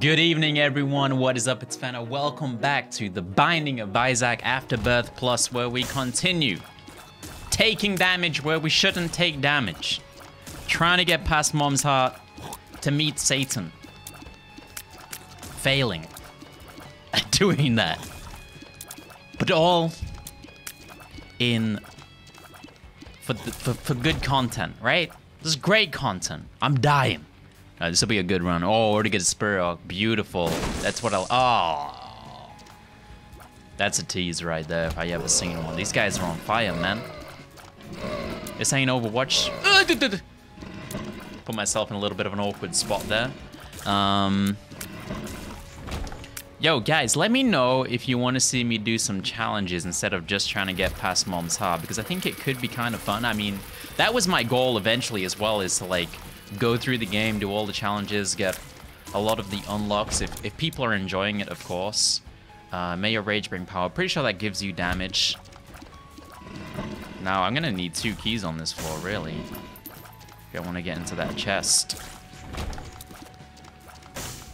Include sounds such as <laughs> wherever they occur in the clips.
Good evening, everyone. What is up? It's Fenner. Welcome back to the Binding of Isaac Afterbirth Plus, where we continue taking damage where we shouldn't take damage. Trying to get past Mom's heart to meet Satan. Failing at <laughs> doing that. But all in for, the, for, for good content, right? This is great content. I'm dying. Uh, this will be a good run. Oh, already get a Spirit Beautiful. That's what I'll... Oh. That's a tease right there if I ever seen one. These guys are on fire, man. This ain't Overwatch. Put myself in a little bit of an awkward spot there. Um... Yo, guys, let me know if you want to see me do some challenges instead of just trying to get past Mom's Heart, because I think it could be kind of fun. I mean, that was my goal eventually as well, is to, like, go through the game, do all the challenges, get a lot of the unlocks, if, if people are enjoying it, of course. Uh, may your rage bring power. Pretty sure that gives you damage. Now, I'm going to need two keys on this floor, really. If I want to get into that chest.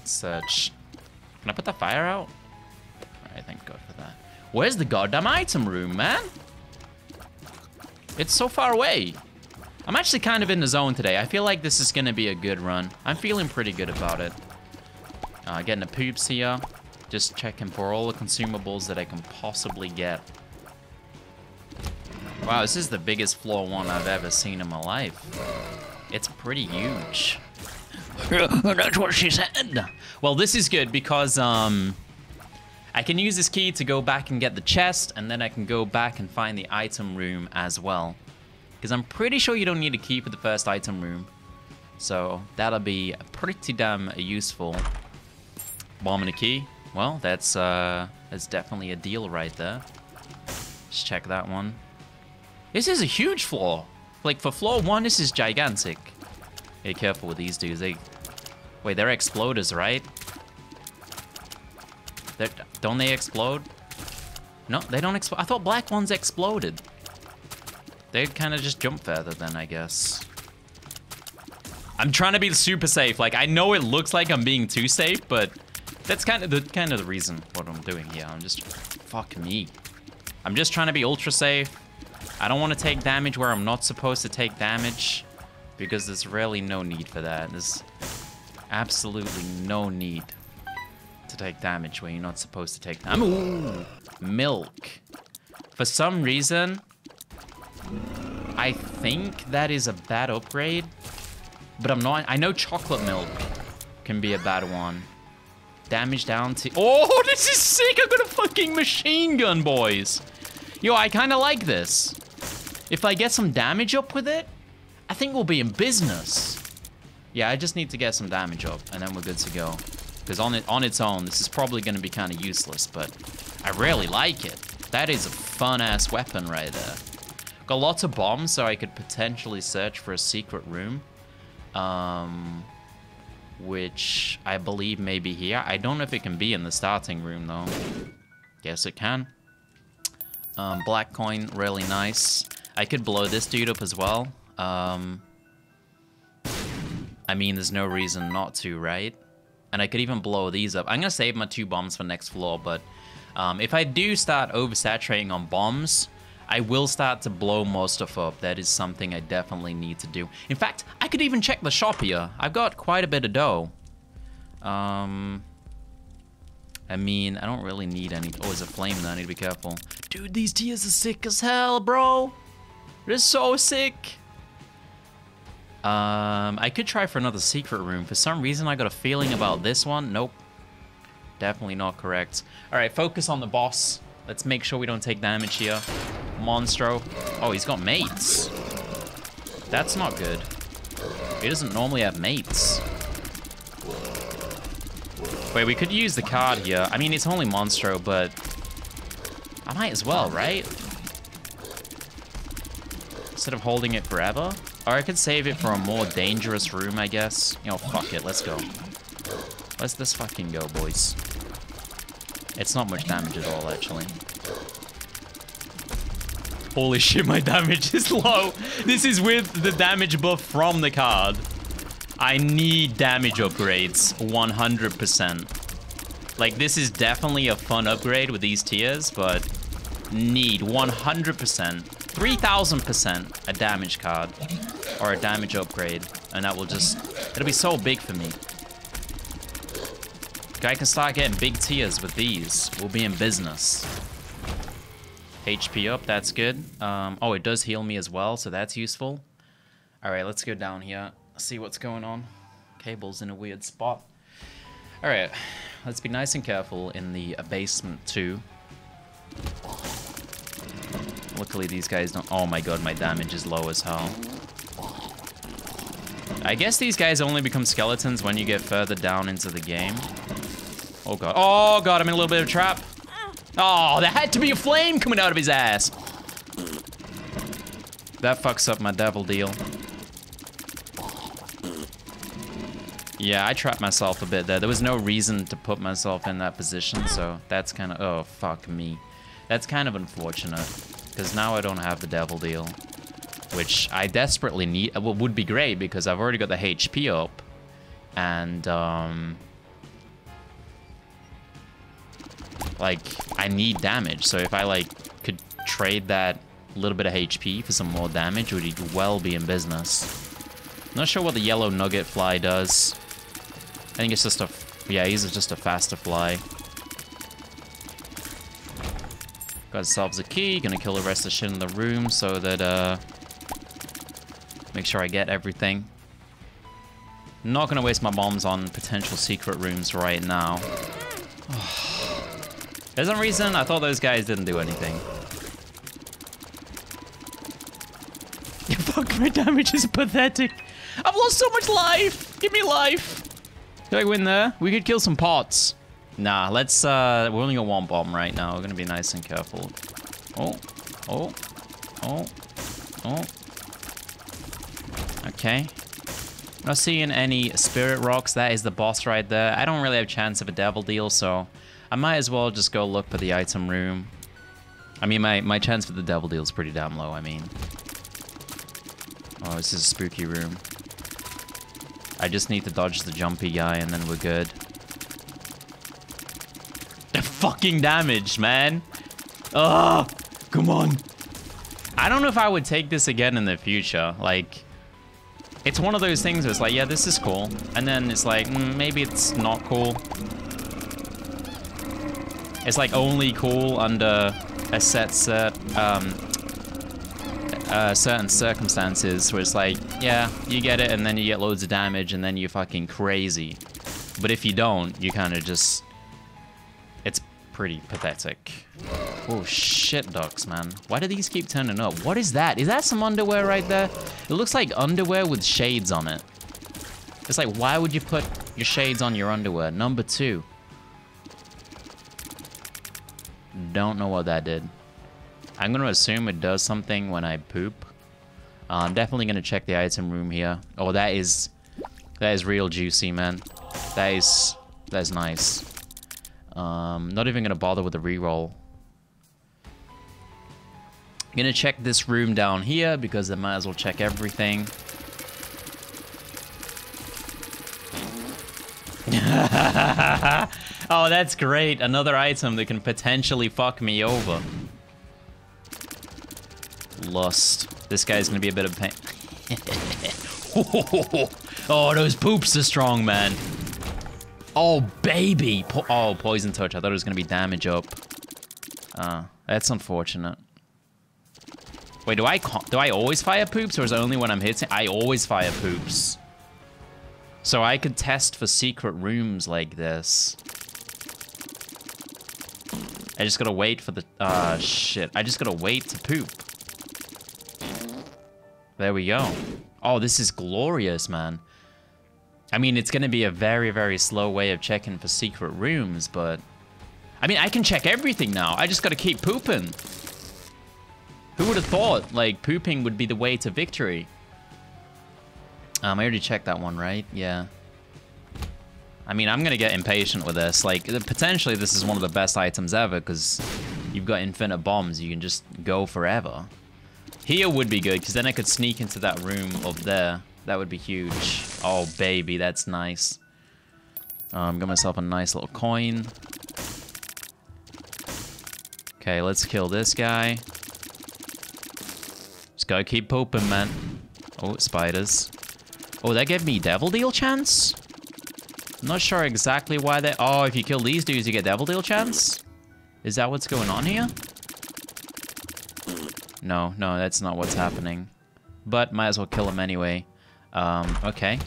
Search. Can I put the fire out? Alright, thank God for that. Where's the goddamn item room, man? It's so far away. I'm actually kind of in the zone today. I feel like this is going to be a good run. I'm feeling pretty good about it. Uh, getting the poops here. Just checking for all the consumables that I can possibly get. Wow, this is the biggest floor one I've ever seen in my life. It's pretty huge. <laughs> That's what she said. Well, this is good because um, I can use this key to go back and get the chest, and then I can go back and find the item room as well. Because I'm pretty sure you don't need a key for the first item room. So that'll be pretty damn useful. Bomb and a key. Well, that's uh, that's definitely a deal right there. Let's check that one. This is a huge floor. Like for floor one, this is gigantic. Be careful with these dudes. They, wait, they're exploders, right? They're, don't they explode? No, they don't explode. I thought black ones exploded. They kind of just jump further then, I guess. I'm trying to be super safe. Like, I know it looks like I'm being too safe, but that's kind of the kind of the reason what I'm doing here. I'm just, fuck me. I'm just trying to be ultra safe. I don't want to take damage where I'm not supposed to take damage because there's really no need for that. There's absolutely no need to take damage where you're not supposed to take damage. Ooh, milk. For some reason, I think that is a bad upgrade, but I'm not. I know chocolate milk can be a bad one. Damage down to. Oh, <laughs> this is sick! I've got a fucking machine gun, boys. Yo, I kind of like this. If I get some damage up with it, I think we'll be in business. Yeah, I just need to get some damage up, and then we're good to go. Because on it on its own, this is probably going to be kind of useless, but I really like it. That is a fun-ass weapon right there. Got lots of bombs, so I could potentially search for a secret room. Um, which I believe may be here. I don't know if it can be in the starting room, though. Guess it can. Um, black coin, really nice. I could blow this dude up as well. Um, I mean, there's no reason not to, right? And I could even blow these up. I'm going to save my two bombs for next floor, but um, if I do start oversaturating on bombs, I will start to blow more stuff up. That is something I definitely need to do. In fact, I could even check the shop here. I've got quite a bit of dough. Um, I mean, I don't really need any. Oh, there's a flame there. I need to be careful. Dude, these tears are sick as hell, bro. They're so sick. Um, I could try for another secret room. For some reason, I got a feeling about this one. Nope. Definitely not correct. All right, focus on the boss. Let's make sure we don't take damage here. Monstro. Oh, he's got mates. That's not good. He doesn't normally have mates. Wait, we could use the card here. I mean, it's only Monstro, but... I might as well, right? Instead of holding it forever? Or I could save it for a more dangerous room, I guess. You know, fuck it, let's go. Let's this fucking go, boys. It's not much damage at all, actually. Holy shit, my damage is low. This is with the damage buff from the card. I need damage upgrades, 100%. Like, this is definitely a fun upgrade with these tears, but need 100%, 3000% a damage card or a damage upgrade, and that will just, it'll be so big for me. Guy can start getting big tears with these. We'll be in business. HP up, that's good. Um, oh, it does heal me as well, so that's useful. All right, let's go down here, see what's going on. Cable's in a weird spot. All right, let's be nice and careful in the basement too. Luckily, these guys don't... Oh my god, my damage is low as hell. I guess these guys only become skeletons when you get further down into the game. Oh god. Oh god, I'm in a little bit of trap. Oh, there had to be a flame coming out of his ass. That fucks up my devil deal. Yeah, I trapped myself a bit there. There was no reason to put myself in that position, so that's kind of... Oh, fuck me. That's kind of unfortunate, because now I don't have the devil deal, which I desperately need... Well, would be great, because I've already got the HP up, and, um... Like, I need damage, so if I, like, could trade that little bit of HP for some more damage, would well be in business. Not sure what the yellow nugget fly does. I think it's just a... Yeah, he's just a faster fly. Got ourselves a key. Gonna kill the rest of the shit in the room so that, uh... Make sure I get everything. Not gonna waste my bombs on potential secret rooms right now. For some reason, I thought those guys didn't do anything. <laughs> Fuck, my damage is pathetic. I've lost so much life. Give me life. Did I win there? We could kill some pots. Nah, let's, uh, we only got one bomb right now. We're gonna be nice and careful. Oh, oh, oh, oh. Okay. Not seeing any spirit rocks. That is the boss right there. I don't really have a chance of a devil deal, so I might as well just go look for the item room. I mean, my, my chance for the devil deal is pretty damn low, I mean. Oh, this is a spooky room. I just need to dodge the jumpy guy and then we're good. The fucking damage, man! Oh, come on! I don't know if I would take this again in the future. Like, it's one of those things where it's like, yeah, this is cool. And then it's like, mm, maybe it's not cool. It's like only cool under a set set um, uh, certain circumstances where it's like, yeah, you get it and then you get loads of damage and then you're fucking crazy. But if you don't, you kind of just... It's pretty pathetic. Oh, shit ducks, man. Why do these keep turning up? What is that? Is that some underwear right there? It looks like underwear with shades on it. It's like, why would you put your shades on your underwear? Number two. Don't know what that did. I'm going to assume it does something when I poop. Uh, I'm definitely going to check the item room here. Oh, that is... That is real juicy, man. That is... That is nice. Um, not even going to bother with the reroll. I'm going to check this room down here because I might as well check everything. <laughs> oh, that's great. Another item that can potentially fuck me over. Lust. This guy's gonna be a bit of pain. <laughs> oh, those poops are strong, man. Oh, baby. Po oh, poison touch. I thought it was gonna be damage up. Uh, that's unfortunate. Wait, do I do I always fire poops, or is it only when I'm hitting? I always fire poops. So I could test for secret rooms like this. I just gotta wait for the... Uh, shit. I just gotta wait to poop. There we go. Oh, this is glorious, man. I mean, it's gonna be a very, very slow way of checking for secret rooms, but... I mean, I can check everything now. I just gotta keep pooping. Who would have thought, like, pooping would be the way to victory? Um, I already checked that one, right? Yeah. I mean, I'm gonna get impatient with this. Like, potentially this is one of the best items ever, because you've got infinite bombs. You can just go forever. Here would be good, because then I could sneak into that room up there. That would be huge. Oh, baby, that's nice. Um, got myself a nice little coin. Okay, let's kill this guy. Just gotta keep pooping, man. Oh, spiders. Oh, that gave me Devil Deal chance? Not sure exactly why they... Oh, if you kill these dudes, you get Devil Deal chance? Is that what's going on here? No, no, that's not what's happening. But might as well kill him anyway. Um, okay.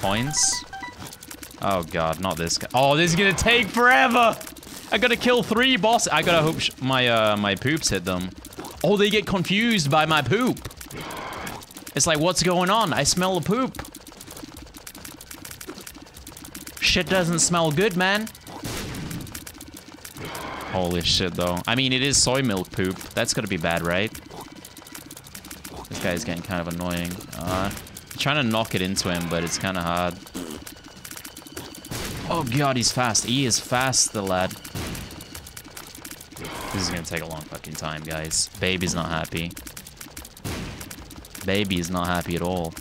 Coins. Oh god, not this guy. Oh, this is gonna take forever! I gotta kill three bosses. I gotta hope my, uh, my poops hit them. Oh, they get confused by my poop. It's like, what's going on? I smell the poop. Shit doesn't smell good, man. Holy shit, though. I mean, it is soy milk poop. That's gonna be bad, right? This guy's getting kind of annoying. Uh, trying to knock it into him, but it's kind of hard. Oh god, he's fast. He is fast, the lad. This is gonna take a long fucking time, guys. Baby's not happy. Baby is not happy at all.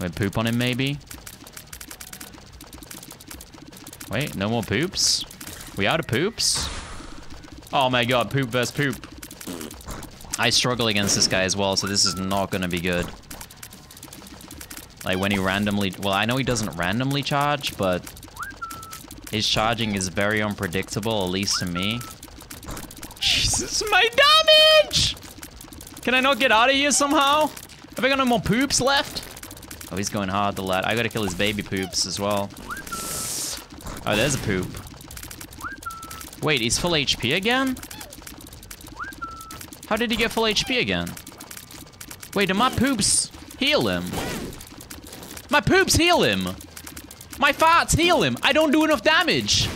Wait, poop on him, maybe? Wait, no more poops? We out of poops? Oh my god, poop versus poop. I struggle against this guy as well, so this is not gonna be good. Like when he randomly, well, I know he doesn't randomly charge, but his charging is very unpredictable, at least to me. Jesus, my damage! Can I not get out of here somehow? Have I got no more poops left? Oh, he's going hard, the lad. I gotta kill his baby poops as well. Oh, there's a poop. Wait, he's full HP again? How did he get full HP again? Wait, do my poops heal him? My poops heal him! My farts heal him! I don't do enough damage!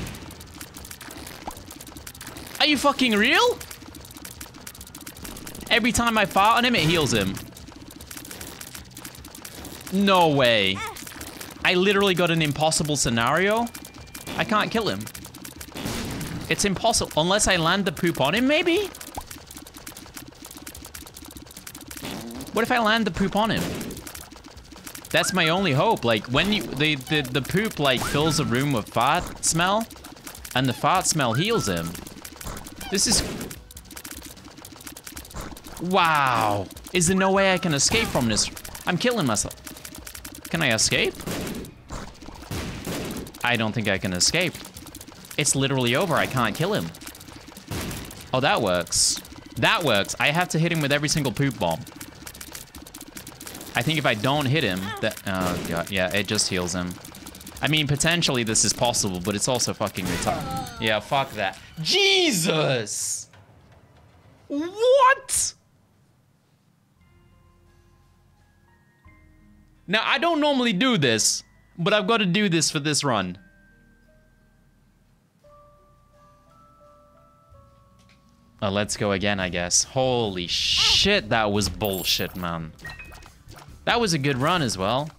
Are you fucking real? Every time I fart on him, it heals him. No way. I literally got an impossible scenario. I can't kill him. It's impossible. Unless I land the poop on him, maybe? What if I land the poop on him? That's my only hope. Like, when you... The, the, the poop, like, fills a room with fart smell, and the fart smell heals him. This is... Wow. Is there no way I can escape from this? I'm killing myself. Can I escape? I don't think I can escape. It's literally over. I can't kill him. Oh, that works. That works. I have to hit him with every single poop bomb. I think if I don't hit him, that... Oh, God. Yeah, it just heals him. I mean, potentially this is possible, but it's also fucking retarded. Yeah, fuck that. Jesus! What? Now, I don't normally do this, but I've got to do this for this run. Oh, let's go again, I guess. Holy shit, that was bullshit, man. That was a good run as well.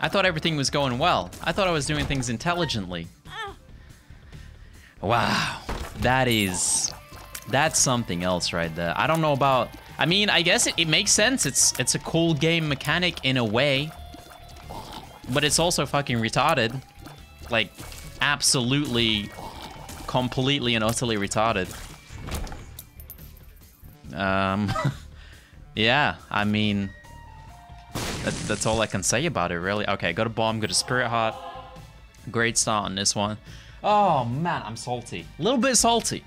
I thought everything was going well. I thought I was doing things intelligently. Wow. That is... That's something else right there. I don't know about... I mean, I guess it, it makes sense. It's it's a cool game mechanic in a way. But it's also fucking retarded. Like, absolutely, completely and utterly retarded. Um, <laughs> yeah, I mean, that, that's all I can say about it, really. Okay, got a bomb, got a spirit heart. Great start on this one. Oh, man, I'm salty. A little bit salty.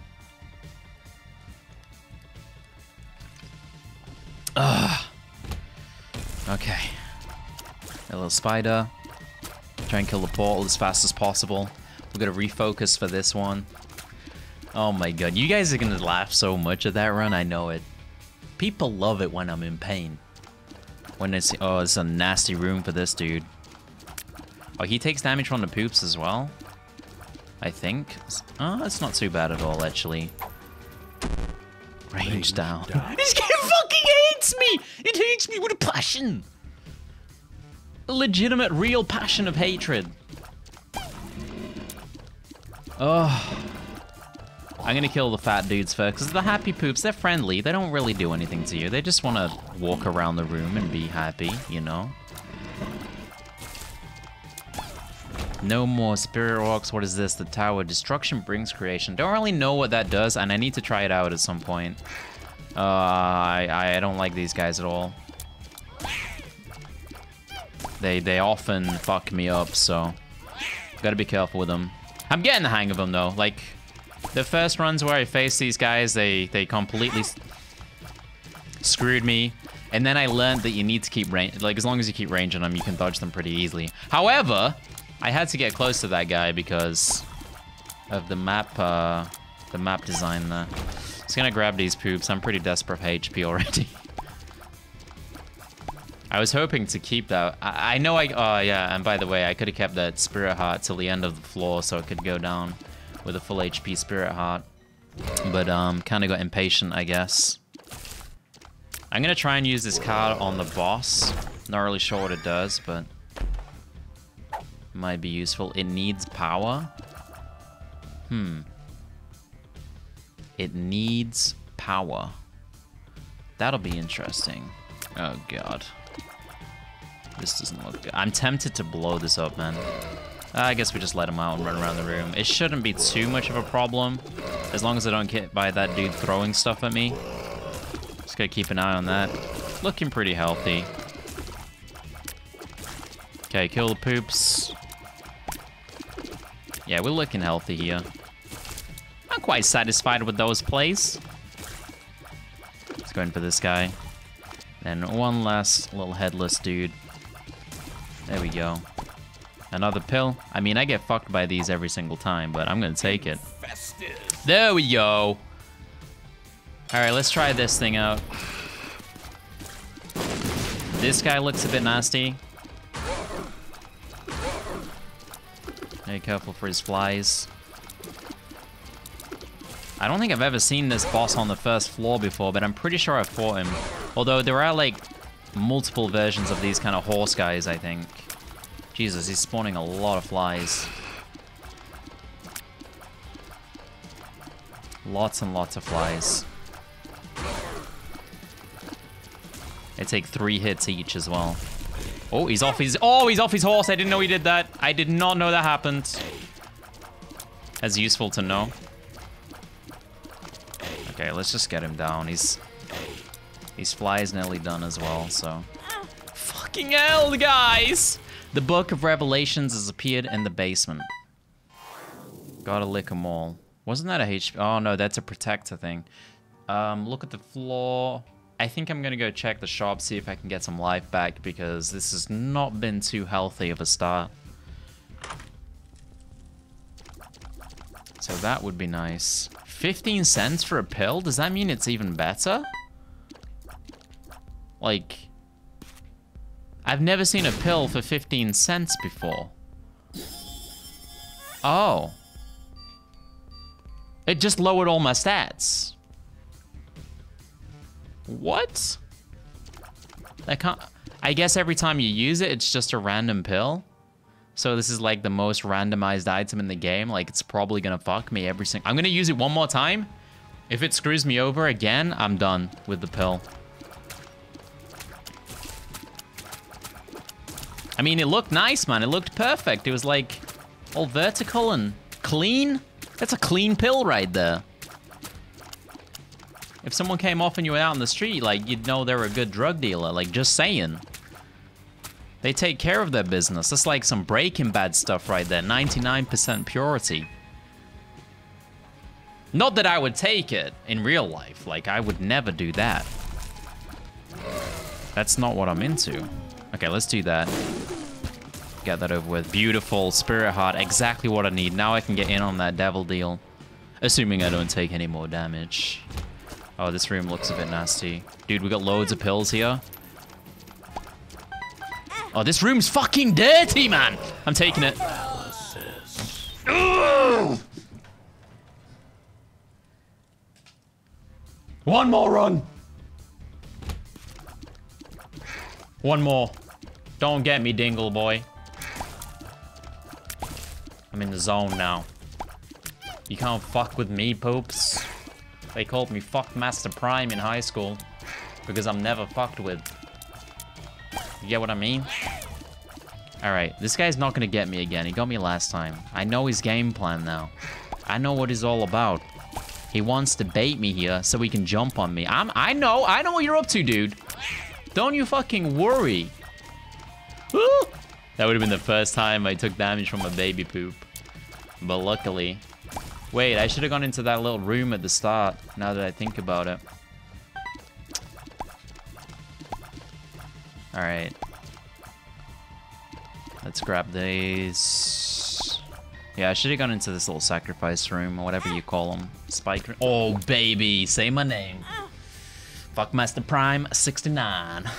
Ugh. Okay. A little spider. Try and kill the portal as fast as possible. We're gonna refocus for this one. Oh my god, you guys are gonna laugh so much at that run, I know it. People love it when I'm in pain. When it's, oh, it's a nasty room for this dude. Oh, he takes damage from the poops as well? I think. Oh, it's not too bad at all, actually. Range, down. down. <laughs> this game fucking hates me! It hates me with a passion! A legitimate, real passion of hatred. Oh. I'm gonna kill the fat dudes first, because the happy poops, they're friendly. They don't really do anything to you. They just want to walk around the room and be happy, you know? No more spirit walks. What is this? The tower. Destruction brings creation. Don't really know what that does, and I need to try it out at some point. Uh, I, I don't like these guys at all. They, they often fuck me up, so... Gotta be careful with them. I'm getting the hang of them, though. Like, the first runs where I faced these guys, they, they completely screwed me. And then I learned that you need to keep range. Like, as long as you keep range on them, you can dodge them pretty easily. However, I had to get close to that guy because of the map, uh, the map design there. Just gonna grab these poops. I'm pretty desperate for HP already. <laughs> I was hoping to keep that. I, I know I, oh yeah, and by the way, I could have kept that Spirit Heart till the end of the floor so it could go down with a full HP Spirit Heart. But um, kind of got impatient, I guess. I'm gonna try and use this card on the boss. Not really sure what it does, but might be useful. It needs power. Hmm. It needs power. That'll be interesting. Oh, God. This doesn't look good. I'm tempted to blow this up, man. I guess we just let him out and run around the room. It shouldn't be too much of a problem, as long as I don't get by that dude throwing stuff at me. Just gotta keep an eye on that. Looking pretty healthy. Okay, kill the poops. Yeah, we're looking healthy here. I'm quite satisfied with those plays. Let's go in for this guy. And one last little headless dude. There we go. Another pill. I mean, I get fucked by these every single time, but I'm gonna take it. There we go. All right, let's try this thing out. This guy looks a bit nasty. Be careful for his flies. I don't think I've ever seen this boss on the first floor before, but I'm pretty sure I've fought him. Although there are like multiple versions of these kind of horse guys, I think. Jesus, he's spawning a lot of flies. Lots and lots of flies. They take three hits each as well. Oh, he's off his... Oh, he's off his horse. I didn't know he did that. I did not know that happened. That's useful to know. Okay, let's just get him down. He's... His fly is nearly done as well, so... Fucking hell, guys! The Book of Revelations has appeared in the basement. Gotta lick them all. Wasn't that a HP? Oh, no, that's a protector thing. Um, look at the floor. I think I'm gonna go check the shop, see if I can get some life back, because this has not been too healthy of a start. So that would be nice. 15 cents for a pill? Does that mean it's even better? Like... I've never seen a pill for 15 cents before. Oh. It just lowered all my stats. What? I can't... I guess every time you use it, it's just a random pill. So this is like the most randomized item in the game. Like, it's probably gonna fuck me every single... I'm gonna use it one more time. If it screws me over again, I'm done with the pill. I mean, it looked nice, man. It looked perfect. It was like all vertical and clean. That's a clean pill right there. If someone came off and you were out in the street, like, you'd know they're a good drug dealer. Like, just saying. They take care of their business. That's like some Breaking Bad stuff right there. 99% purity. Not that I would take it in real life. Like, I would never do that. That's not what I'm into. Okay, let's do that. Get that over with. Beautiful. Spirit Heart. Exactly what I need. Now I can get in on that devil deal. Assuming I don't take any more damage. Oh, this room looks a bit nasty. Dude, we got loads of pills here. Oh, this room's fucking dirty, man! I'm taking it. One more run! One more. Don't get me, Dingle boy. I'm in the zone now. You can't fuck with me, poops. They called me Fuck Master Prime in high school because I'm never fucked with. You get what I mean? Alright, this guy's not gonna get me again. He got me last time. I know his game plan now. I know what he's all about. He wants to bait me here so he can jump on me. I'm- I know, I know what you're up to, dude. Don't you fucking worry. Woo! That would have been the first time I took damage from a baby poop. But luckily, Wait, I should have gone into that little room at the start, now that I think about it. Alright. Let's grab these. Yeah, I should have gone into this little sacrifice room, or whatever you call them. Spike room. Oh, baby, say my name. Fuckmaster Prime 69.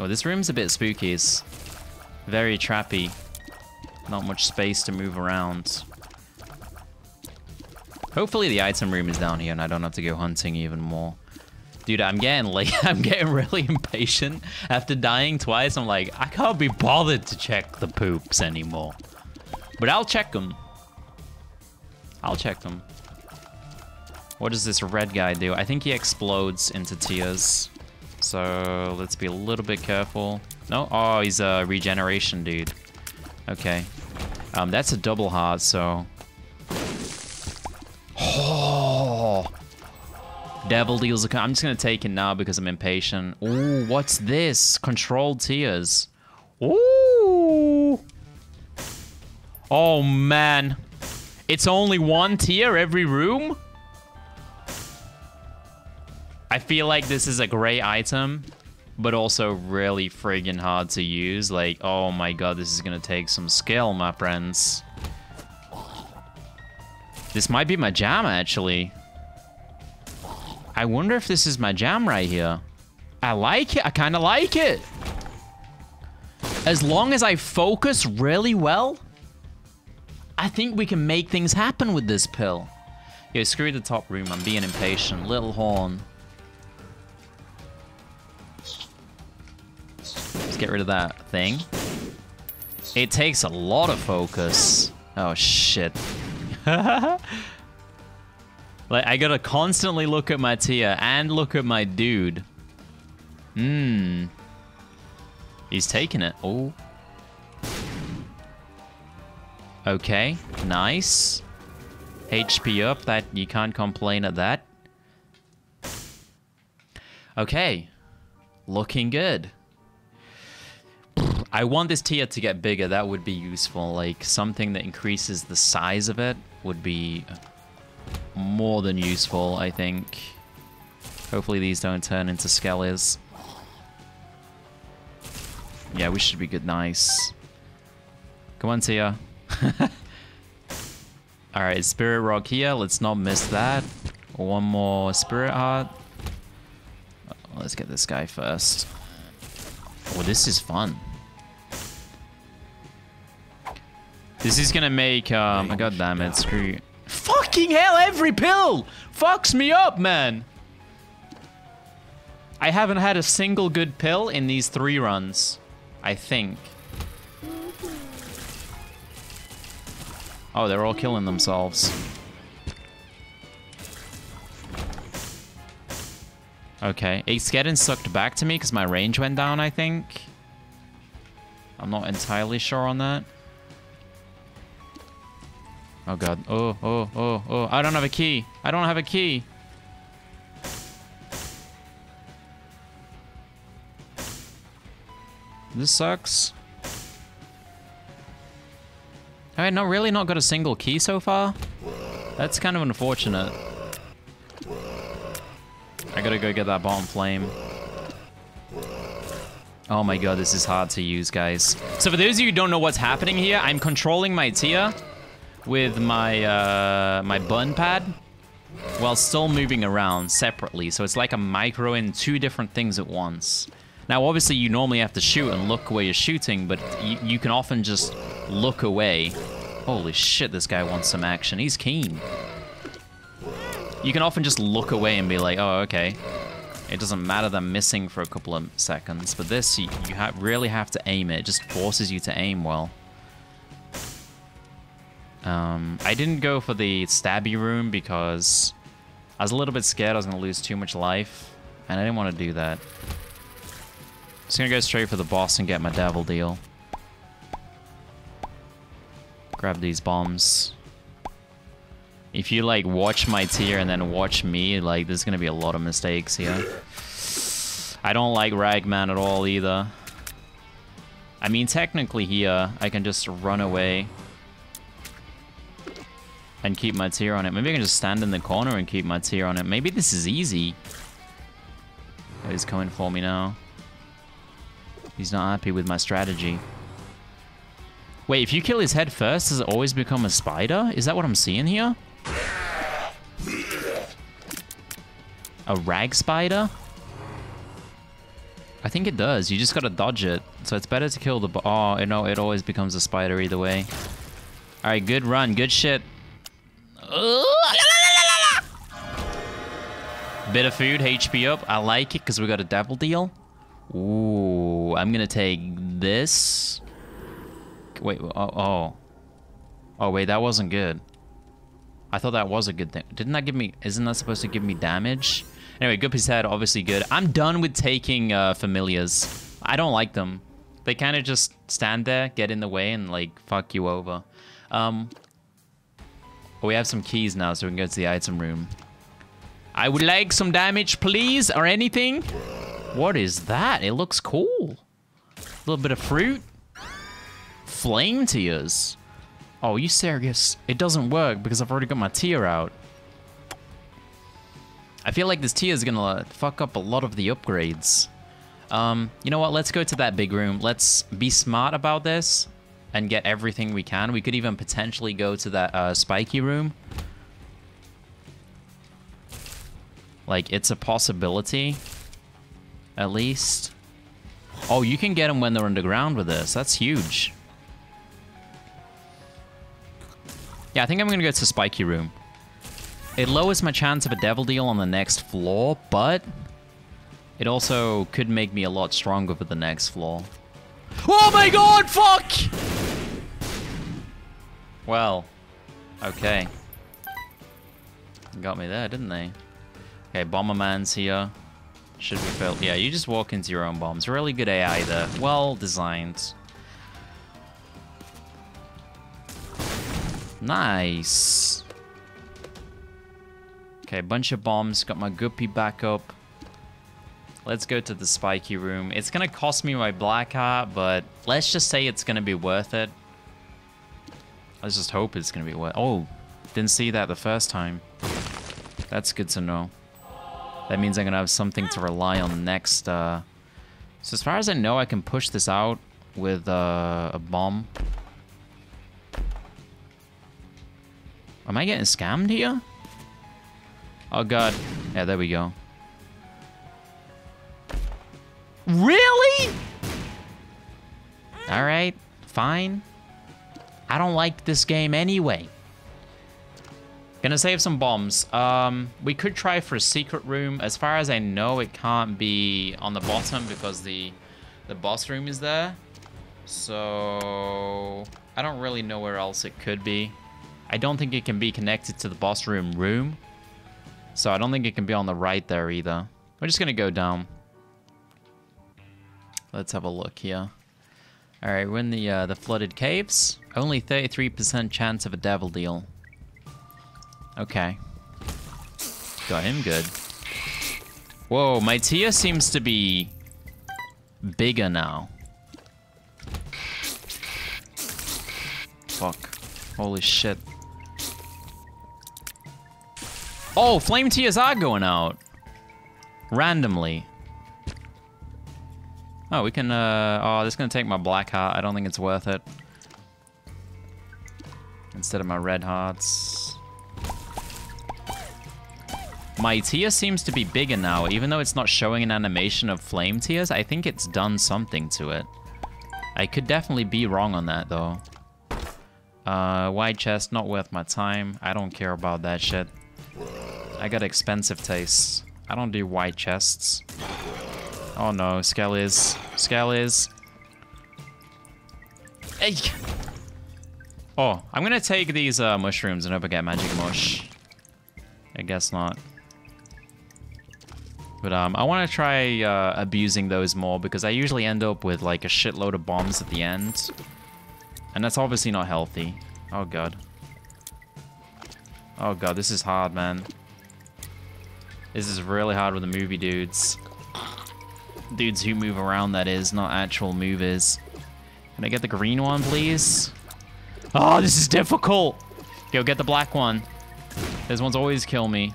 Oh, this room's a bit spooky. It's very trappy. Not much space to move around. Hopefully the item room is down here and I don't have to go hunting even more. Dude, I'm getting <laughs> late. I'm getting really impatient. After dying twice, I'm like, I can't be bothered to check the poops anymore. But I'll check them. I'll check them. What does this red guy do? I think he explodes into tears. So let's be a little bit careful. No? Oh, he's a regeneration dude. Okay. Um, that's a double heart, so Oh. Devil deals a... I'm just going to take it now because I'm impatient. Ooh, what's this? Controlled tears. Ooh. Oh, man. It's only one tear every room? I feel like this is a great item, but also really friggin' hard to use. Like, oh my god, this is gonna take some skill, my friends. This might be my jam, actually. I wonder if this is my jam right here. I like it. I kind of like it. As long as I focus really well, I think we can make things happen with this pill. Yo, screw the top room. I'm being impatient. Little horn. Let's get rid of that thing. It takes a lot of focus. Oh, shit. <laughs> like, I gotta constantly look at my tear and look at my dude. Hmm. He's taking it. Oh. Okay, nice. HP up, that you can't complain at that. Okay, looking good. I want this tear to get bigger, that would be useful. Like, something that increases the size of it would be more than useful, I think. Hopefully these don't turn into skellies. Yeah, we should be good nice. Come on, tear. <laughs> Alright, Spirit Rock here. Let's not miss that. One more Spirit Heart. Let's get this guy first. Oh, this is fun. This is gonna make, um, god damn it, screw Fucking hell, every pill fucks me up, man. I haven't had a single good pill in these three runs, I think. Oh, they're all killing themselves. Okay, it's getting sucked back to me because my range went down, I think. I'm not entirely sure on that. Oh god. Oh, oh, oh, oh. I don't have a key. I don't have a key. This sucks. Alright, not really not got a single key so far. That's kind of unfortunate. I gotta go get that bottom flame. Oh my god, this is hard to use, guys. So for those of you who don't know what's happening here, I'm controlling my tear with my uh, my bun pad while still moving around separately. So it's like a micro in two different things at once. Now, obviously, you normally have to shoot and look where you're shooting, but you, you can often just look away. Holy shit, this guy wants some action. He's keen. You can often just look away and be like, oh, okay. It doesn't matter I'm missing for a couple of seconds, but this, you, you ha really have to aim it. It just forces you to aim well. Um, I didn't go for the stabby room because I was a little bit scared I was going to lose too much life, and I didn't want to do that. Just going to go straight for the boss and get my devil deal. Grab these bombs. If you, like, watch my tear and then watch me, like, there's going to be a lot of mistakes here. I don't like Ragman at all either. I mean, technically here, I can just run away and keep my tear on it. Maybe I can just stand in the corner and keep my tear on it. Maybe this is easy. Oh, he's coming for me now. He's not happy with my strategy. Wait, if you kill his head first, does it always become a spider? Is that what I'm seeing here? A rag spider? I think it does. You just gotta dodge it. So it's better to kill the... Oh, you know, it always becomes a spider either way. Alright, good run. Good shit. Bit of food, HP up. I like it because we got a devil deal. Ooh, I'm gonna take this. Wait, oh, oh. Oh, wait, that wasn't good. I thought that was a good thing. Didn't that give me... Isn't that supposed to give me damage? Anyway, good piece head, obviously good. I'm done with taking uh, familiars. I don't like them. They kind of just stand there, get in the way, and, like, fuck you over. Um, we have some keys now, so we can go to the item room. I would like some damage, please, or anything. What is that? It looks cool. A little bit of fruit. Flame tears. Oh, you serious? It doesn't work because I've already got my tear out. I feel like this tear is gonna fuck up a lot of the upgrades. Um, you know what? Let's go to that big room. Let's be smart about this and get everything we can. We could even potentially go to that uh, spiky room. Like, it's a possibility. At least. Oh, you can get them when they're underground with this. That's huge. Yeah, I think I'm going to go to spiky room. It lowers my chance of a devil deal on the next floor, but it also could make me a lot stronger for the next floor. Oh my god, fuck! Well, okay. Got me there, didn't they? Okay, Bomberman's here. Should be filled. Yeah, you just walk into your own bombs. Really good AI there. Well designed. Nice. Okay, bunch of bombs. Got my guppy back up. Let's go to the spiky room. It's gonna cost me my black heart, but let's just say it's gonna be worth it. Let's just hope it's gonna be worth Oh, didn't see that the first time. That's good to know. That means I'm gonna have something to rely on next. Uh... So as far as I know, I can push this out with uh, a bomb. Am I getting scammed here? Oh god. Yeah, there we go. Really? Alright, fine. I don't like this game anyway. Gonna save some bombs. Um, we could try for a secret room. As far as I know, it can't be on the bottom because the the boss room is there. So I don't really know where else it could be. I don't think it can be connected to the boss room room. So I don't think it can be on the right there either. We're just gonna go down. Let's have a look here. All right, we're in the uh, the flooded caves. Only 33% chance of a devil deal. Okay. Got him good. Whoa, my tear seems to be bigger now. Fuck. Holy shit. Oh, flame tears are going out. Randomly. Oh, we can, uh, oh, this is gonna take my black heart. I don't think it's worth it. Instead of my red hearts. My tear seems to be bigger now, even though it's not showing an animation of flame tears. I think it's done something to it. I could definitely be wrong on that, though. Uh, white chest, not worth my time. I don't care about that shit. I got expensive tastes. I don't do white chests. Oh no, Skellies. Skellies. Hey! Oh, I'm gonna take these uh, mushrooms and hope I get magic mush. I guess not. But um, I want to try uh, abusing those more because I usually end up with like a shitload of bombs at the end. And that's obviously not healthy. Oh god. Oh god, this is hard, man. This is really hard with the movie dudes. Dudes who move around, that is, not actual movers. Can I get the green one, please? Oh, this is difficult! Go get the black one. Those ones always kill me.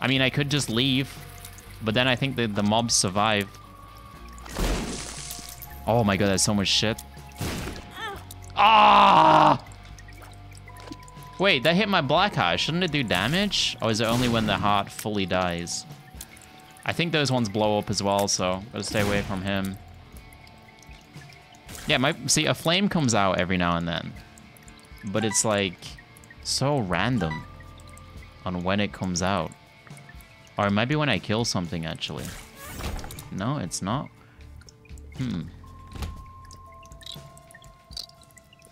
I mean, I could just leave. But then I think the, the mobs survive. Oh my god, that's so much shit. Ah! Wait, that hit my black heart. Shouldn't it do damage? Or is it only when the heart fully dies? I think those ones blow up as well, so gotta stay away from him. Yeah, my see, a flame comes out every now and then. But it's like so random on when it comes out. Or maybe when I kill something, actually. No, it's not. Hmm.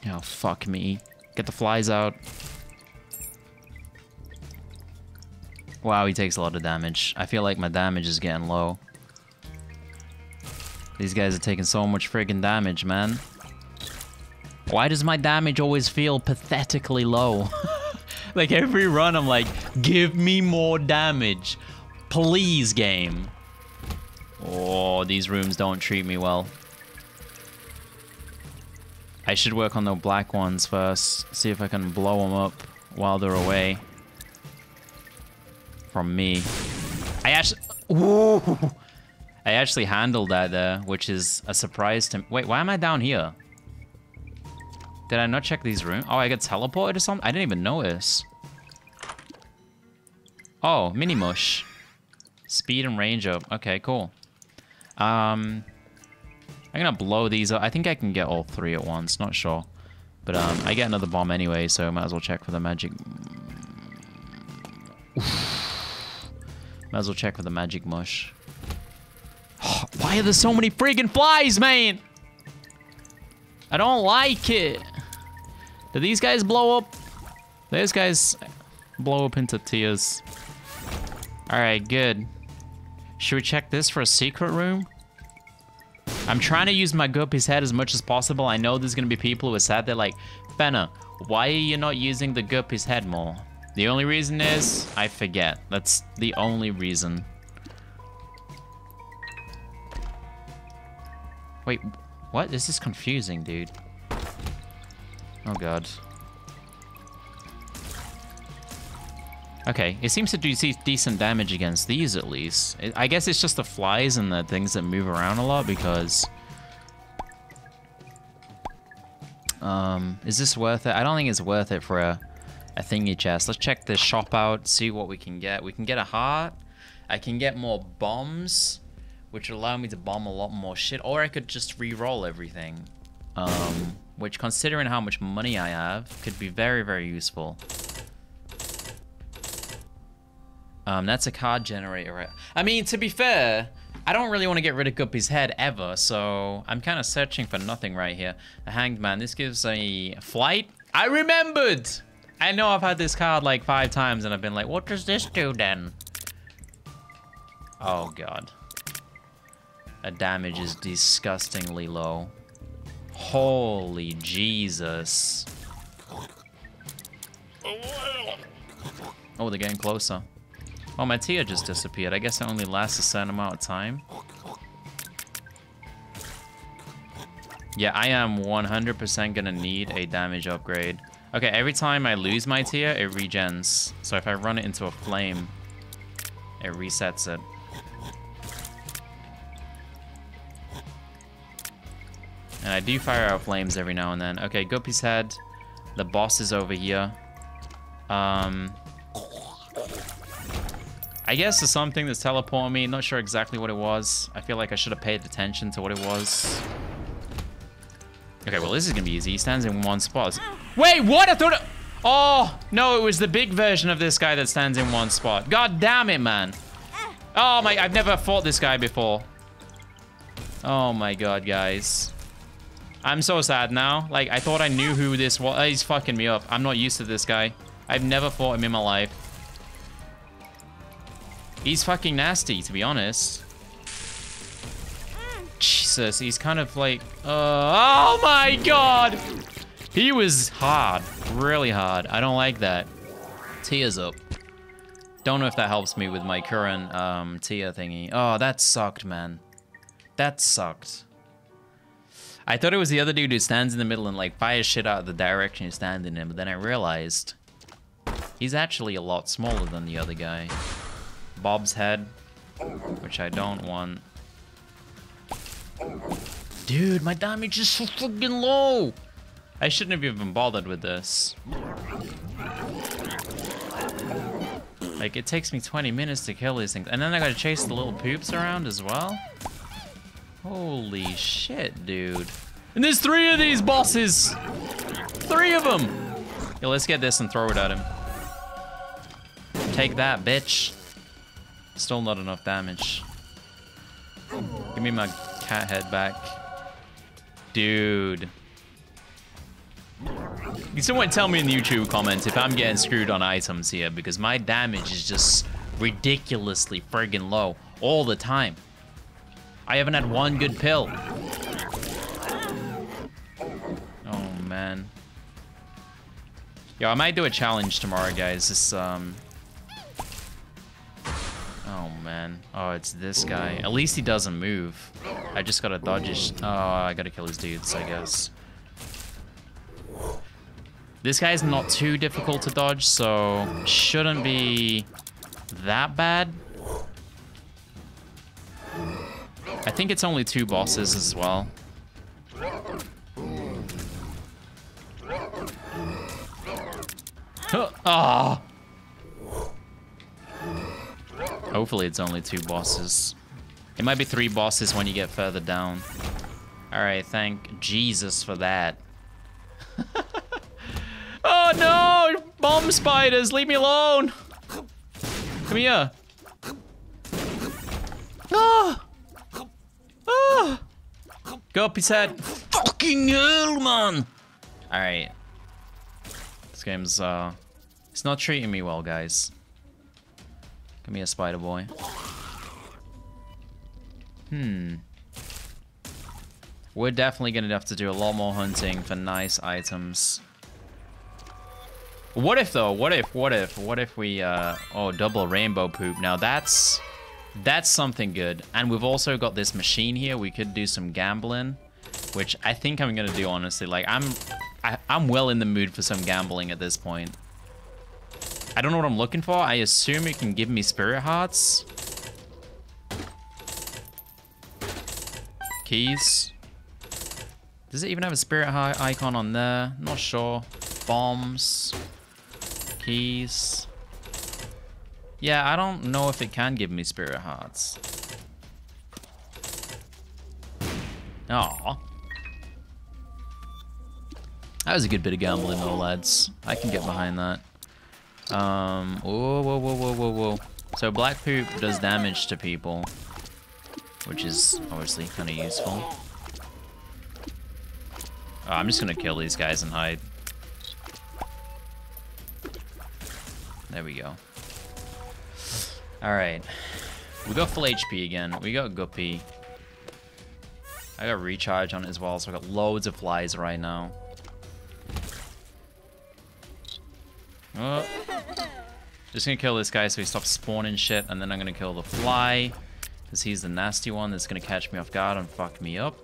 Oh, fuck me. Get the flies out. Wow, he takes a lot of damage. I feel like my damage is getting low. These guys are taking so much friggin' damage, man. Why does my damage always feel pathetically low? <laughs> like every run, I'm like, give me more damage. Please, game. Oh, these rooms don't treat me well. I should work on the black ones first. See if I can blow them up while they're away. From me. I actually... Ooh, I actually handled that there, which is a surprise to me. Wait, why am I down here? Did I not check these rooms? Oh, I got teleported or something? I didn't even notice. Oh, mini mush. Speed and range up. Okay, cool. Um, I'm gonna blow these up. I think I can get all three at once. Not sure. But um, I get another bomb anyway, so might as well check for the magic. Might as well check for the magic mush. <gasps> why are there so many friggin' flies, man? I don't like it. Do these guys blow up? These guys blow up into tears. All right, good. Should we check this for a secret room? I'm trying to use my Guppy's head as much as possible. I know there's going to be people who are sad. They're like, Fenner, why are you not using the Guppy's head more? The only reason is I forget. That's the only reason. Wait, what? This is confusing, dude. Oh, God. Okay, it seems to do decent damage against these at least. I guess it's just the flies and the things that move around a lot because... Um, is this worth it? I don't think it's worth it for a, a thingy chest. Let's check this shop out, see what we can get. We can get a heart. I can get more bombs, which will allow me to bomb a lot more shit. Or I could just re-roll everything. Um, which, considering how much money I have, could be very, very useful. Um, that's a card generator. I mean, to be fair, I don't really want to get rid of Guppy's head ever, so I'm kind of searching for nothing right here. A Hanged Man, this gives a flight. I remembered! I know I've had this card like five times and I've been like, what does this do then? Oh god. The damage is disgustingly low. Holy Jesus. Oh, they're getting closer. Oh, my tear just disappeared. I guess it only lasts a certain amount of time. Yeah, I am 100% gonna need a damage upgrade. Okay, every time I lose my tear, it regens. So if I run it into a flame, it resets it. And I do fire out flames every now and then. Okay, Guppy's head. The boss is over here. Um, I guess it's something that's teleporting me. Not sure exactly what it was. I feel like I should have paid attention to what it was. Okay, well, this is to be easy. He stands in one spot. Wait, what? I thought it... Oh, no, it was the big version of this guy that stands in one spot. God damn it, man. Oh, my... I've never fought this guy before. Oh, my God, guys. I'm so sad now. Like, I thought I knew who this was. Oh, he's fucking me up. I'm not used to this guy. I've never fought him in my life. He's fucking nasty, to be honest. Jesus, he's kind of like... Uh, oh my god! He was hard. Really hard. I don't like that. Tears up. Don't know if that helps me with my current um, tear thingy. Oh, that sucked, man. That sucked. I thought it was the other dude who stands in the middle and like fires shit out of the direction you're standing in, but then I realized he's actually a lot smaller than the other guy. Bob's head, which I don't want. Dude, my damage is so fucking low. I shouldn't have even bothered with this. Like, it takes me 20 minutes to kill these things. And then I gotta chase the little poops around as well? Holy shit, dude. And there's three of these bosses! Three of them! Yeah, let's get this and throw it at him. Take that, bitch. Still not enough damage. Give me my cat head back. Dude. Can someone tell me in the YouTube comments if I'm getting screwed on items here because my damage is just ridiculously friggin' low all the time. I haven't had one good pill. Oh, man. Yo, I might do a challenge tomorrow, guys. This, um... Oh, man. Oh, it's this guy. At least he doesn't move. I just gotta dodge his... Oh, I gotta kill his dudes, I guess. This guy's not too difficult to dodge, so shouldn't be that bad. I think it's only two bosses as well. Oh. Hopefully it's only two bosses. It might be three bosses when you get further down. Alright, thank Jesus for that. <laughs> Oh no! Bomb spiders, leave me alone! Come here. Ah! Ah! Go up his head. Fucking hell, man! Alright. This game's, uh... It's not treating me well, guys. Come a spider boy. Hmm. We're definitely gonna have to do a lot more hunting for nice items. What if though? What if? What if? What if we? Uh, oh, double rainbow poop. Now that's that's something good. And we've also got this machine here. We could do some gambling, which I think I'm gonna do honestly. Like I'm, I, I'm well in the mood for some gambling at this point. I don't know what I'm looking for. I assume it can give me spirit hearts. Keys. Does it even have a spirit heart icon on there? Not sure. Bombs keys. Yeah, I don't know if it can give me spirit hearts. Aw. That was a good bit of gambling though, lads. I can get behind that. Um, whoa, whoa, whoa, whoa, whoa, whoa. So black poop does damage to people, which is obviously kind of useful. Oh, I'm just gonna kill these guys and hide. There we go. Alright. We got full HP again. We got Guppy. I got recharge on it as well, so I got loads of flies right now. Oh. Just gonna kill this guy so he stops spawning shit, and then I'm gonna kill the fly. Because he's the nasty one that's gonna catch me off guard and fuck me up.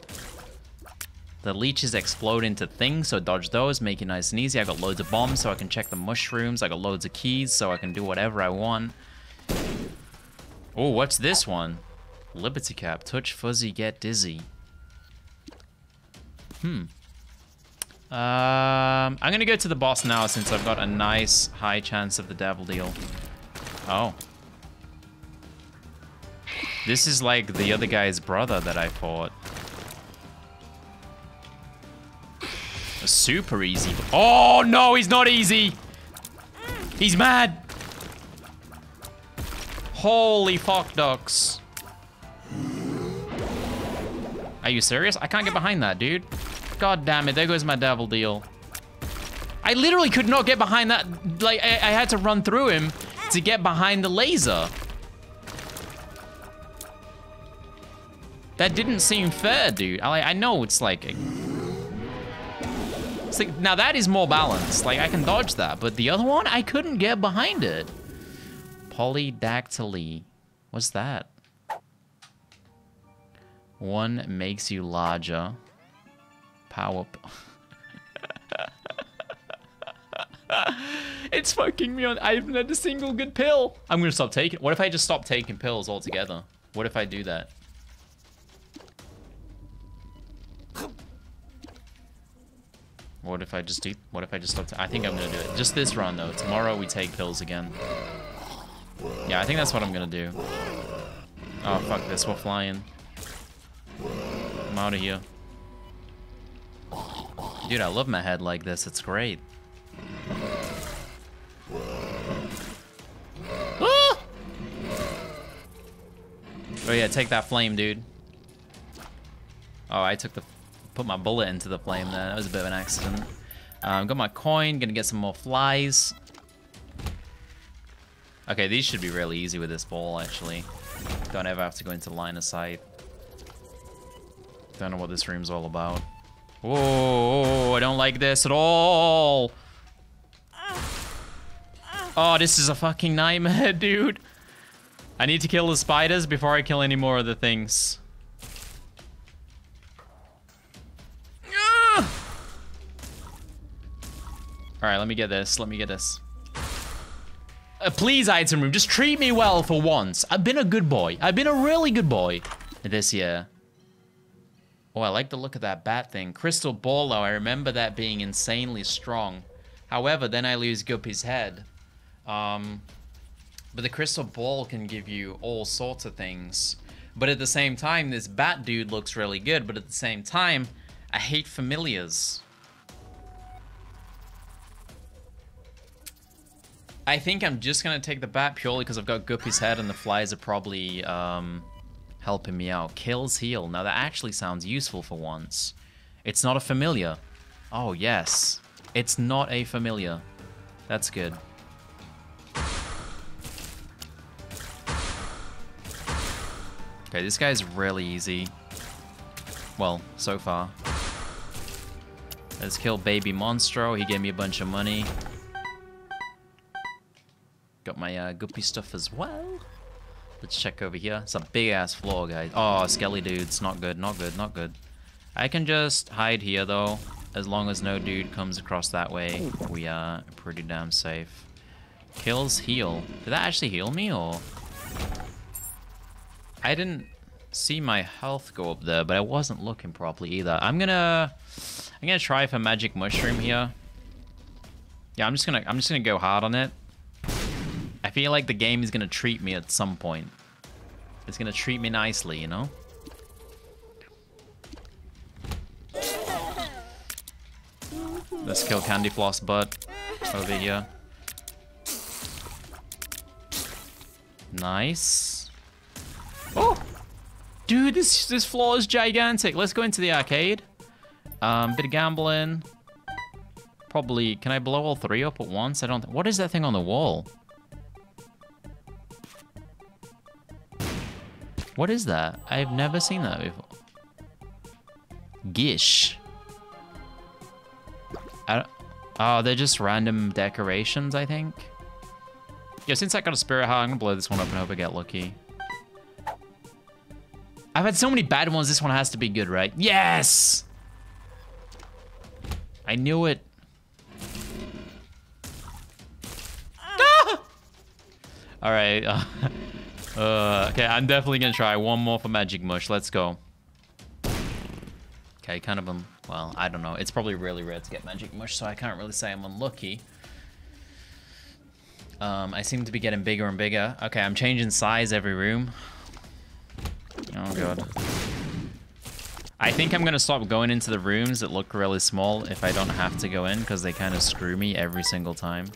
The leeches explode into things, so dodge those, make it nice and easy. I got loads of bombs, so I can check the mushrooms. I got loads of keys, so I can do whatever I want. Oh, what's this one? Liberty cap. Touch fuzzy, get dizzy. Hmm. Um, I'm gonna go to the boss now since I've got a nice high chance of the devil deal. Oh. This is like the other guy's brother that I fought. super easy. Oh, no, he's not easy. He's mad. Holy fuck ducks. Are you serious? I can't get behind that, dude. God damn it. There goes my devil deal. I literally could not get behind that. Like, I, I had to run through him to get behind the laser. That didn't seem fair, dude. I, I know it's like... A, it's like, now that is more balanced. Like, I can dodge that. But the other one, I couldn't get behind it. Polydactyly. What's that? One makes you larger. Power... <laughs> it's fucking me on. I haven't had a single good pill. I'm gonna stop taking. What if I just stop taking pills altogether? What if I do that? What if I just do? What if I just stop? I think I'm gonna do it. Just this run though. Tomorrow we take pills again. Yeah, I think that's what I'm gonna do. Oh fuck this! We're flying. I'm out of here. Dude, I love my head like this. It's great. Ah! Oh yeah, take that flame, dude. Oh, I took the, put my bullet into the flame there. That was a bit of an accident. Um, got my coin, gonna get some more flies. Okay, these should be really easy with this ball, actually. Don't ever have to go into line of sight. Don't know what this room's all about. Whoa, I don't like this at all. Oh, this is a fucking nightmare, <laughs> dude. I need to kill the spiders before I kill any more of the things. Alright, let me get this. Let me get this. Uh, please, item room, just treat me well for once. I've been a good boy. I've been a really good boy this year. Oh, I like the look of that bat thing. Crystal ball, though, I remember that being insanely strong. However, then I lose Guppy's head. Um, but the crystal ball can give you all sorts of things. But at the same time, this bat dude looks really good. But at the same time, I hate familiars. I think I'm just going to take the bat purely because I've got Guppy's head and the flies are probably um, helping me out. Kills heal. Now that actually sounds useful for once. It's not a familiar. Oh, yes. It's not a familiar. That's good. Okay, this guy's really easy. Well, so far. Let's kill Baby Monstro. He gave me a bunch of money. Got my uh, guppy stuff as well. Let's check over here. It's a big-ass floor, guys. Oh, skelly dudes. Not good, not good, not good. I can just hide here, though. As long as no dude comes across that way, we are pretty damn safe. Kills heal. Did that actually heal me, or...? I didn't see my health go up there, but I wasn't looking properly either. I'm gonna... I'm gonna try for magic mushroom here. Yeah, I'm just gonna I'm just gonna go hard on it. I feel like the game is gonna treat me at some point. It's gonna treat me nicely, you know? Let's kill Candy Floss Butt over here. Nice. Oh! Dude, this this floor is gigantic. Let's go into the arcade. Um, bit of gambling. Probably, can I blow all three up at once? I don't, what is that thing on the wall? What is that? I've never seen that before. Gish. oh, they're just random decorations, I think. Yeah, since I got a spirit heart, I'm gonna blow this one up and hope I get lucky. I've had so many bad ones, this one has to be good, right? Yes! I knew it. Ah! All right. <laughs> Uh, okay, I'm definitely gonna try one more for Magic Mush. Let's go. Okay, kind of, um, well, I don't know. It's probably really rare to get Magic Mush, so I can't really say I'm unlucky. Um, I seem to be getting bigger and bigger. Okay, I'm changing size every room. Oh, God. I think I'm going to stop going into the rooms that look really small if I don't have to go in, because they kind of screw me every single time.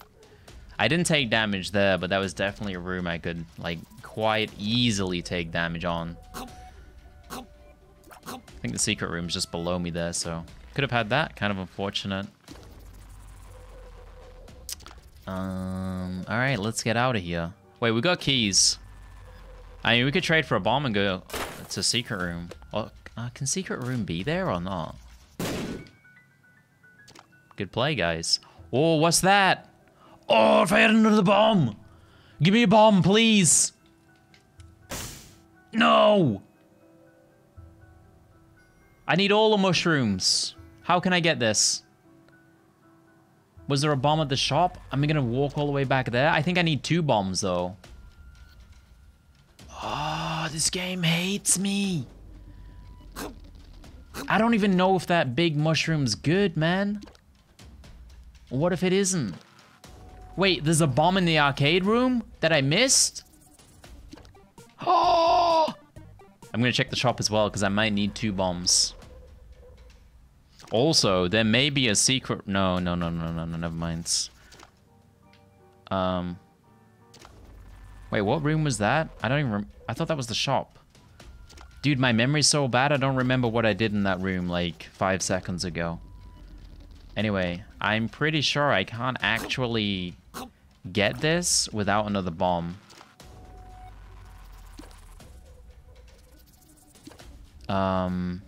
I didn't take damage there, but that was definitely a room I could, like, quite easily take damage on. I think the secret room's just below me there, so Could have had that. Kind of unfortunate. Um. All right, let's get out of here. Wait, we got keys. I mean, we could trade for a bomb and go to secret room. Oh, uh, can secret room be there or not? Good play, guys. Oh, what's that? Oh, if I had another bomb. Give me a bomb, please. No. I need all the mushrooms. How can I get this? Was there a bomb at the shop? Am I gonna walk all the way back there? I think I need two bombs, though. Oh, this game hates me. I don't even know if that big mushroom's good, man. What if it isn't? Wait, there's a bomb in the arcade room that I missed? I'm gonna check the shop as well, because I might need two bombs. Also, there may be a secret... No, no, no, no, no, no, never mind. Um... Wait, what room was that? I don't even... I thought that was the shop. Dude, my memory's so bad, I don't remember what I did in that room, like, five seconds ago. Anyway, I'm pretty sure I can't actually get this without another bomb. Um...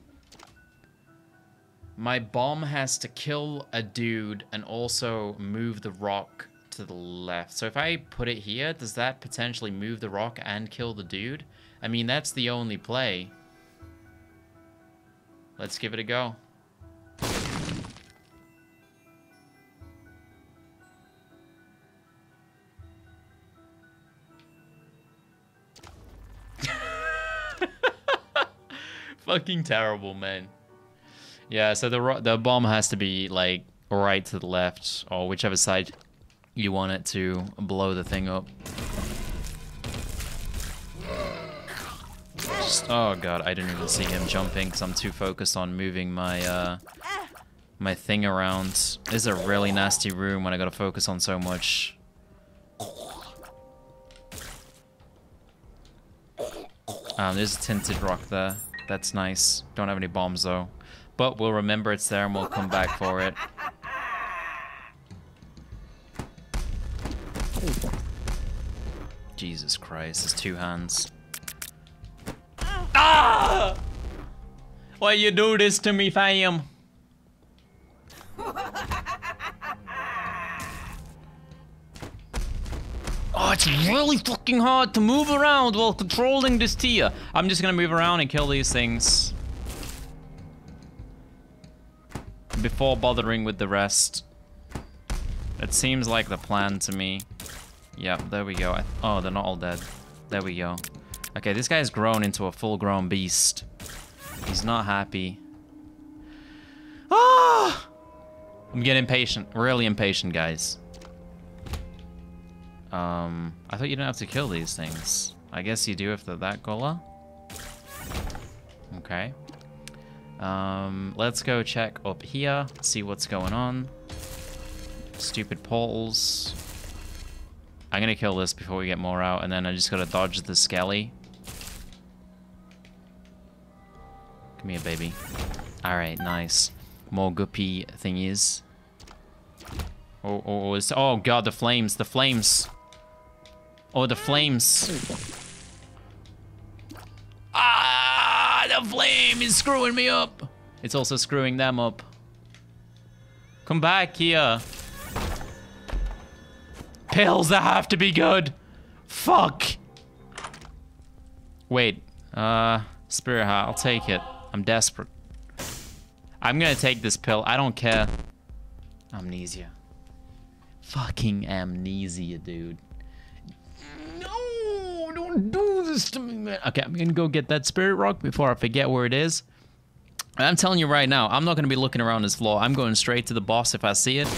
My bomb has to kill a dude and also move the rock to the left. So if I put it here, does that potentially move the rock and kill the dude? I mean, that's the only play. Let's give it a go. Fucking terrible, man. Yeah, so the the bomb has to be like right to the left or whichever side you want it to blow the thing up. Just, oh god, I didn't even see him jumping because I'm too focused on moving my uh, my thing around. This is a really nasty room when I gotta focus on so much. Um, there's a tinted rock there. That's nice. Don't have any bombs though. But we'll remember it's there and we'll come back for it. Jesus Christ, there's two hands. Ah! Why you do this to me, fam? <laughs> Oh, it's really fucking hard to move around while controlling this tear. I'm just gonna move around and kill these things. before bothering with the rest. It seems like the plan to me. Yep, there we go. I, oh, they're not all dead. There we go. Okay, this guy's grown into a full-grown beast. He's not happy. Ah! I'm getting impatient. Really impatient, guys. Um, I thought you didn't have to kill these things. I guess you do if they're that Gola. Okay. Um, let's go check up here, see what's going on. Stupid portals. I'm gonna kill this before we get more out, and then I just gotta dodge the skelly. Come here, baby. Alright, nice. More guppy thingies. Oh, oh, oh, oh god, the flames, the flames. Oh, the flames. Ah, the flame is screwing me up. It's also screwing them up. Come back here. Pills that have to be good. Fuck. Wait. Uh, Spirit Heart, I'll take it. I'm desperate. I'm gonna take this pill. I don't care. Amnesia. Fucking amnesia, dude do this to me, man. Okay, I'm gonna go get that spirit rock before I forget where it is. I'm telling you right now, I'm not gonna be looking around this floor. I'm going straight to the boss if I see it,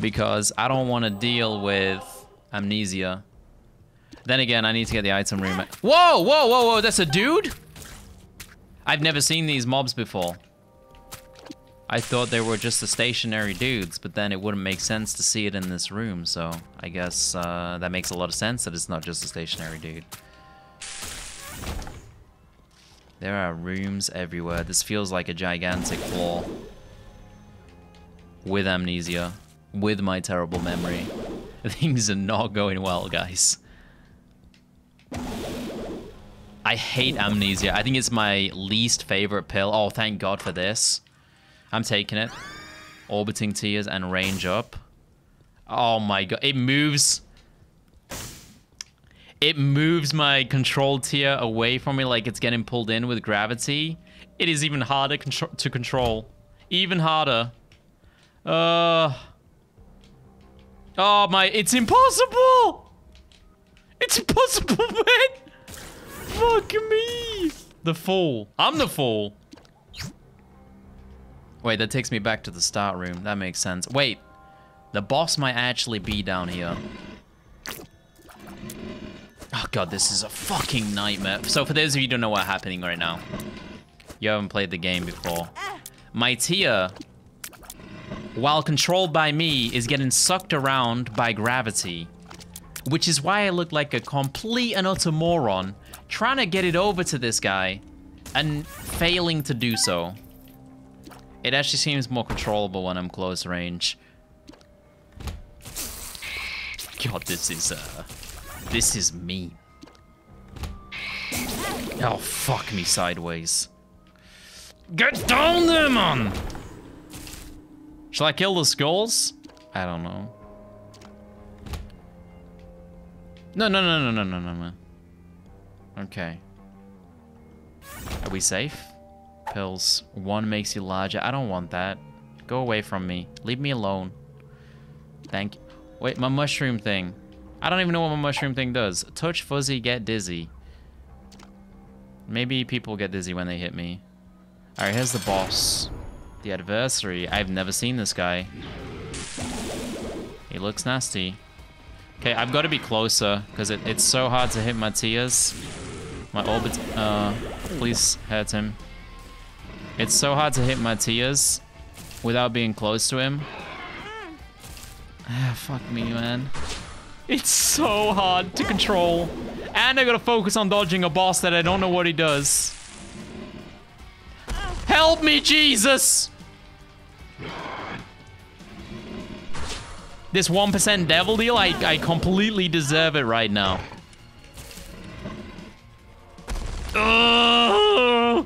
because I don't want to deal with amnesia. Then again, I need to get the item room. Whoa, whoa, whoa, whoa, that's a dude? I've never seen these mobs before. I thought they were just the stationary dudes, but then it wouldn't make sense to see it in this room, so I guess uh, that makes a lot of sense that it's not just a stationary dude. There are rooms everywhere. This feels like a gigantic floor. with amnesia, with my terrible memory. <laughs> Things are not going well, guys. I hate amnesia. I think it's my least favorite pill. Oh, thank God for this. I'm taking it. Orbiting tears and range up. Oh my God. It moves. It moves my control tear away from me like it's getting pulled in with gravity. It is even harder to control. Even harder. Uh. Oh my, it's impossible! It's impossible, <laughs> man! Fuck me! The fool. I'm the fool. Wait, that takes me back to the start room. That makes sense. Wait, the boss might actually be down here. Oh god, this is a fucking nightmare. So for those of you who don't know what's happening right now, you haven't played the game before. My tear, while controlled by me, is getting sucked around by gravity. Which is why I look like a complete and utter moron trying to get it over to this guy and failing to do so. It actually seems more controllable when I'm close range. God, this is, uh... This is me. Oh, fuck me sideways. Get down there, man! Shall I kill the skulls? I don't know. No, no, no, no, no, no, no, no. Okay. Are we safe? Pills. One makes you larger. I don't want that. Go away from me. Leave me alone. Thank you. Wait, my mushroom thing. I don't even know what my mushroom thing does. Touch fuzzy, get dizzy. Maybe people get dizzy when they hit me. Alright, here's the boss. The adversary. I've never seen this guy. He looks nasty. Okay, I've got to be closer because it, it's so hard to hit my tears. My orbit. Uh, please hurt him. It's so hard to hit my tears without being close to him. Ah, <sighs> fuck me, man. It's so hard to control. And I gotta focus on dodging a boss that I don't know what he does. Help me, Jesus! This 1% devil deal, I, I completely deserve it right now. <laughs>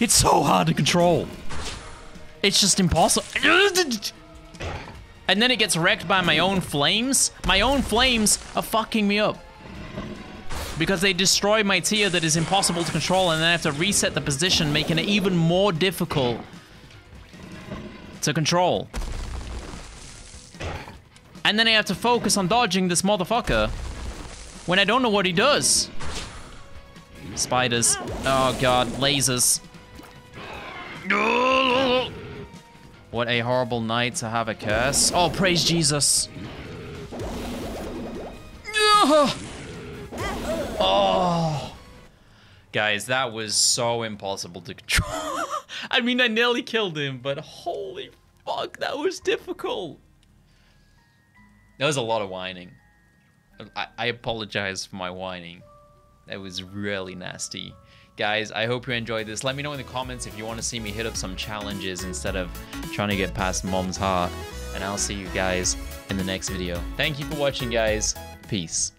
it's so hard to control. It's just impossible. And then it gets wrecked by my own flames. My own flames are fucking me up. Because they destroy my tear that is impossible to control and then I have to reset the position, making it even more difficult to control. And then I have to focus on dodging this motherfucker when I don't know what he does. Spiders. Oh god, lasers. What a horrible night to have a curse. Oh, praise Jesus. <laughs> Oh. Guys, that was so impossible to control. <laughs> I mean, I nearly killed him, but holy fuck, that was difficult. That was a lot of whining. I, I apologize for my whining. That was really nasty. Guys, I hope you enjoyed this. Let me know in the comments if you want to see me hit up some challenges instead of trying to get past mom's heart. And I'll see you guys in the next video. Thank you for watching, guys. Peace.